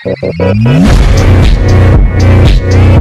Thank you.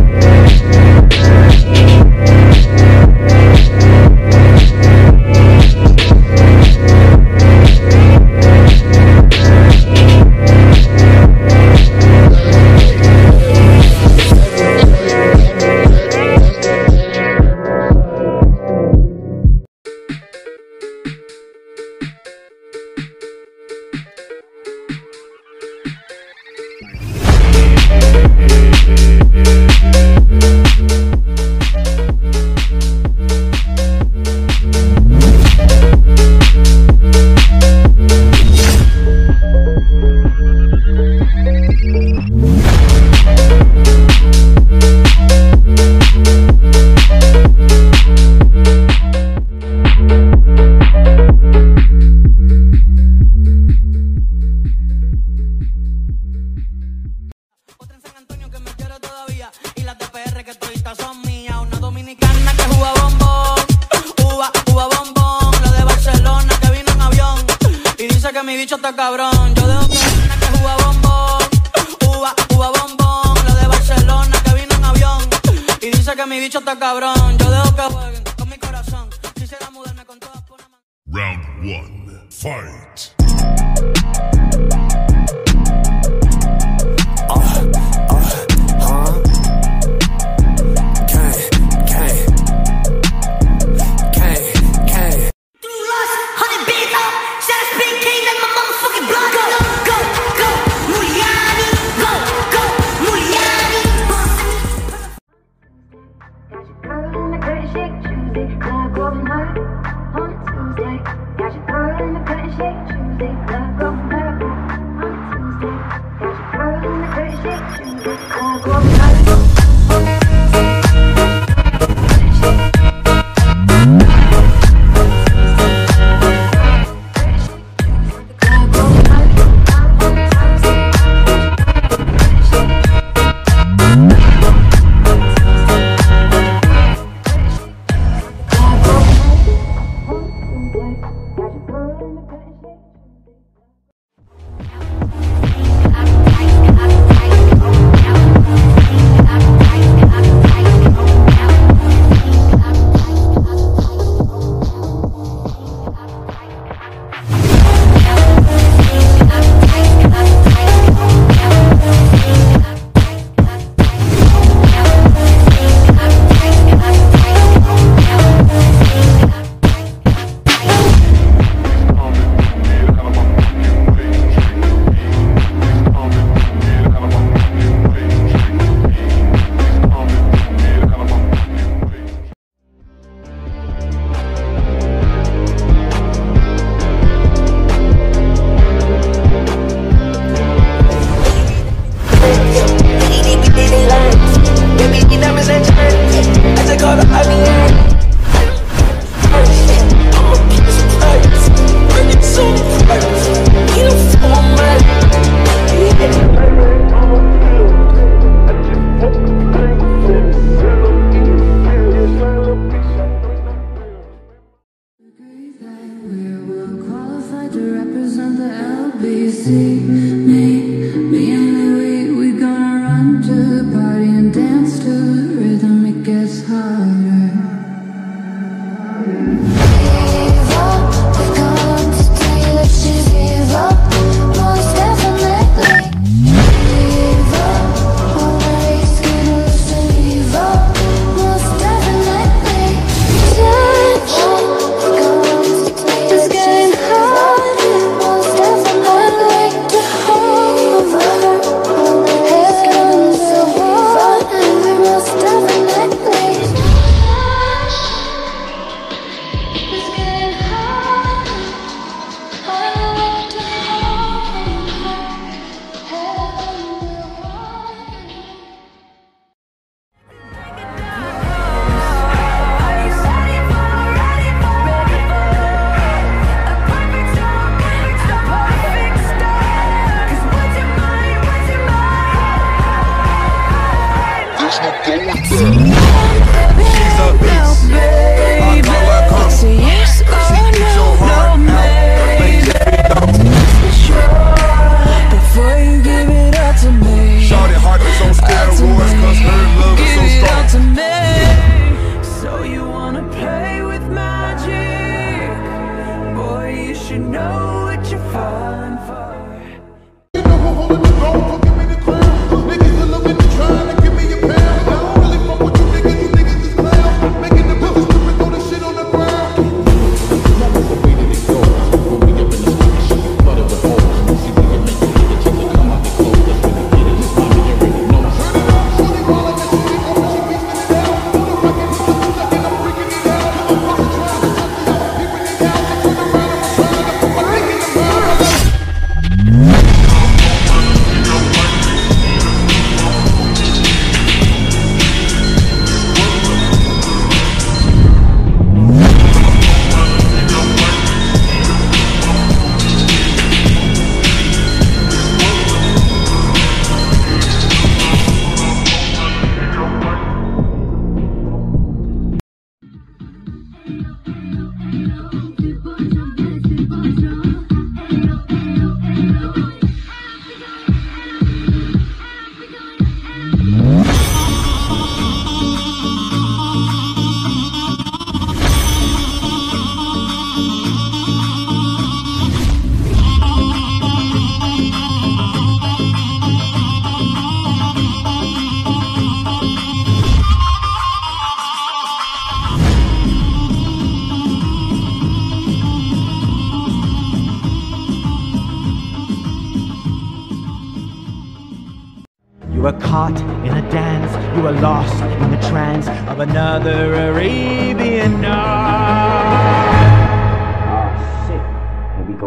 Música you know what you're falling for.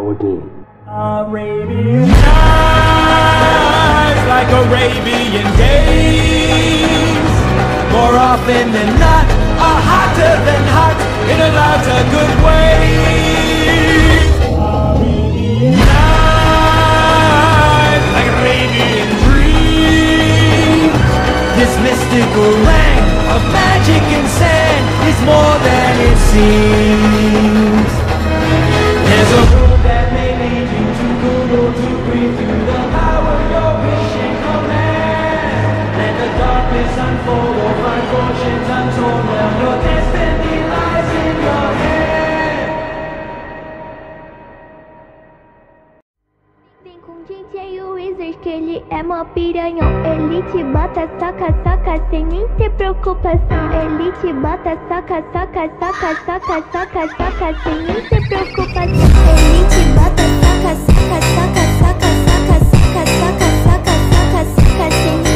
go again. Arabian nights, like Arabian days. More often than not, are hotter than hot in a lot of good ways. Arabian nights, like Arabian dreams. This mystical land of magic and sand is more than it seems. Elite ele te bota, soca, soca, sem nem ter preocupação. Ele te bota, soca, soca, soca, soca, soca, soca, sem nem ter preocupação. Ele te bota, soca, soca, soca, soca, soca, soca, soca, soca, soca, soca, sem soca,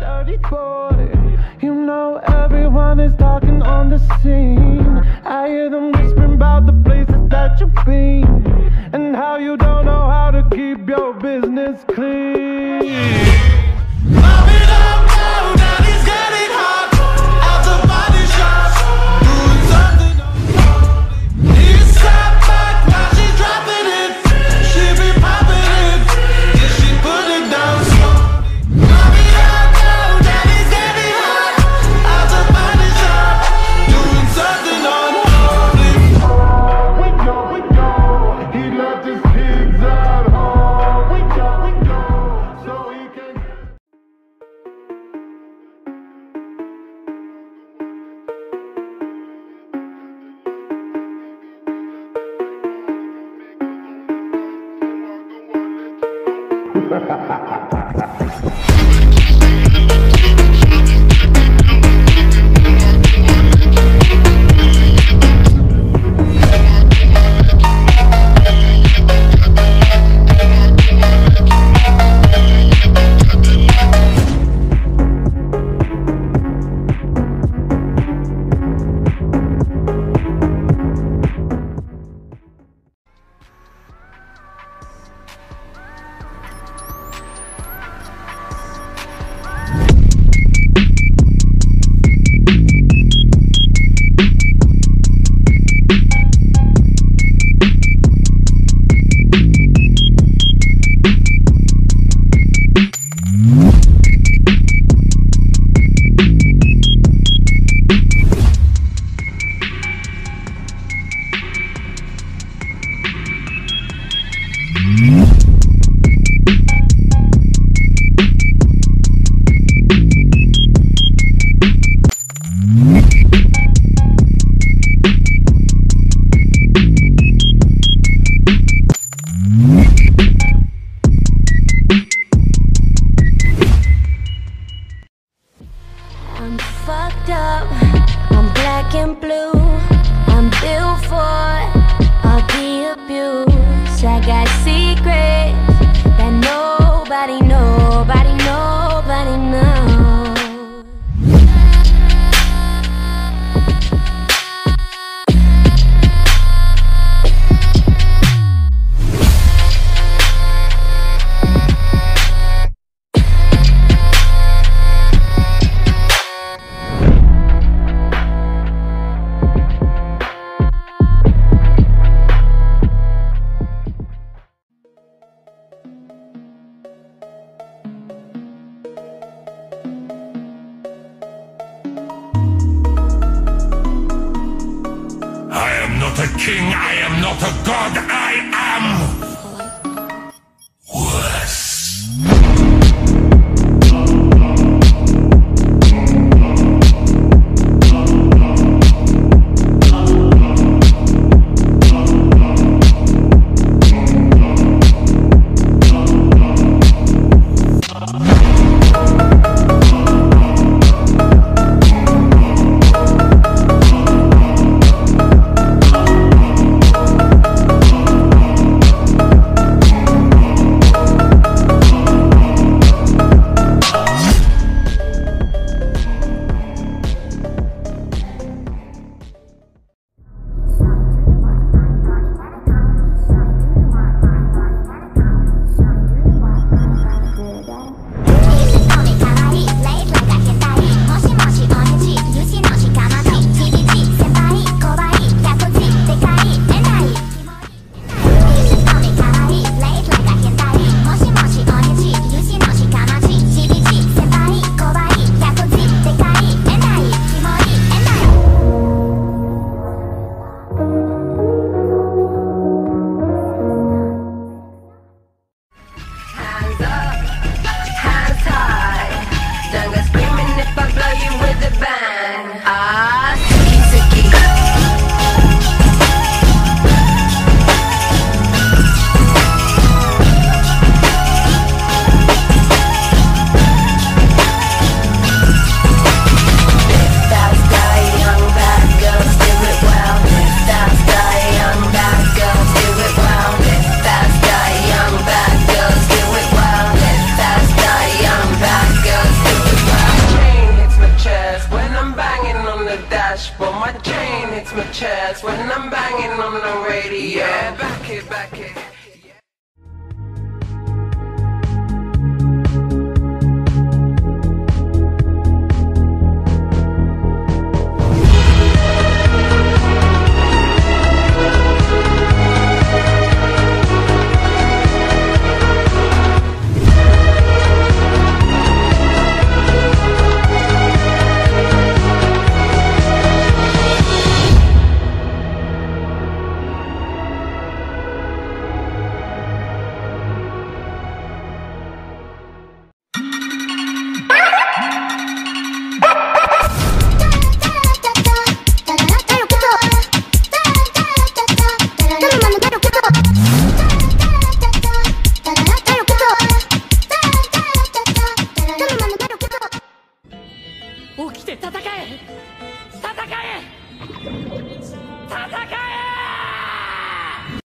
dirty boy. You know everyone is talking on the scene. I hear them whispering about the places that you've been and how you don't know how to keep your business clean. Ha ha ha.